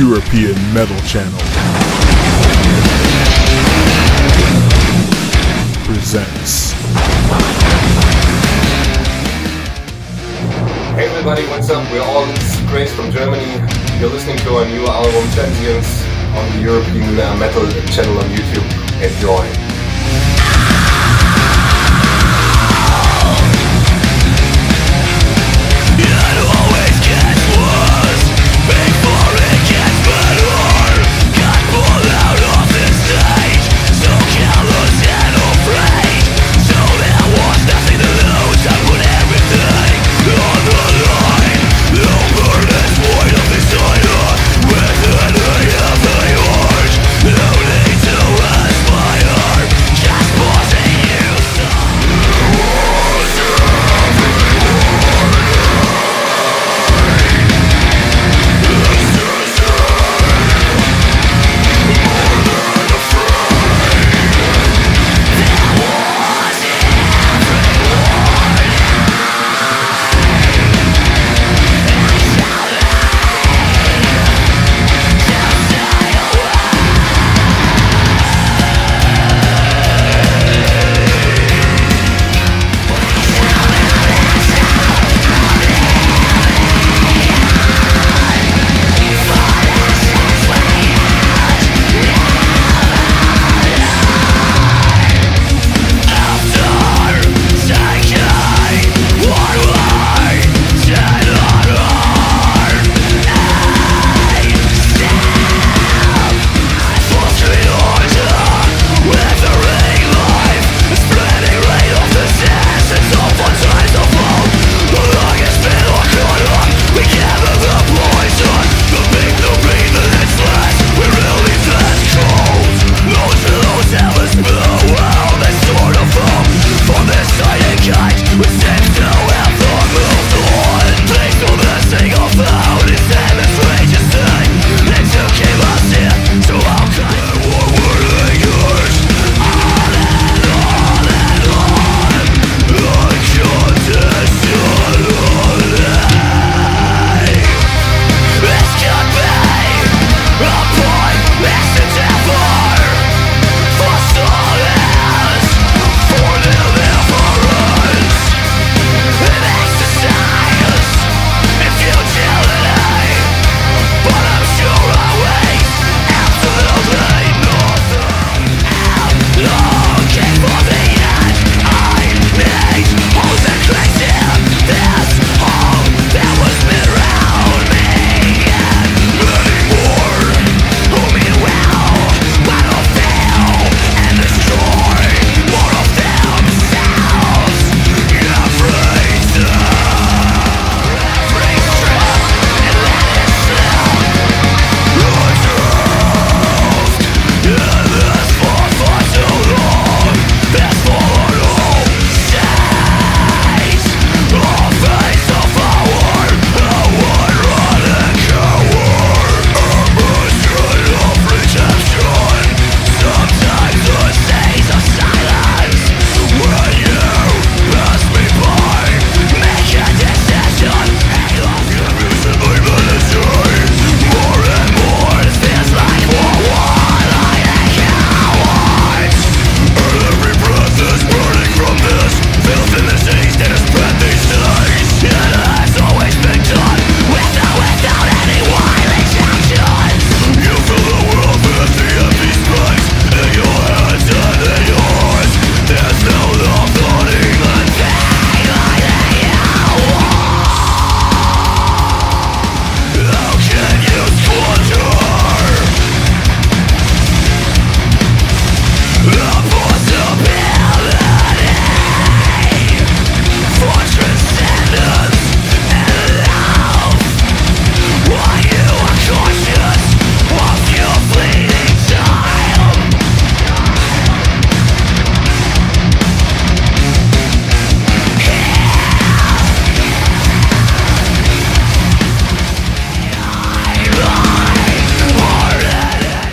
European Metal Channel presents. Hey everybody, what's up? We're All Its Grace from Germany. You're listening to our new album Transience on the European uh, Metal channel on YouTube. Enjoy.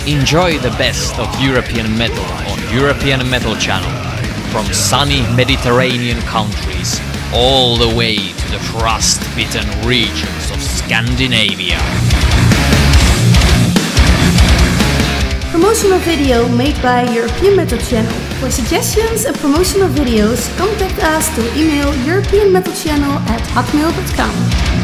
Enjoy the best of European metal on European Metal Channel. From sunny Mediterranean countries all the way to the frost-bitten regions of Scandinavia. promotional video made by European Metal Channel. For suggestions and promotional videos, contact us to email European Metal Channel at hotmail.com.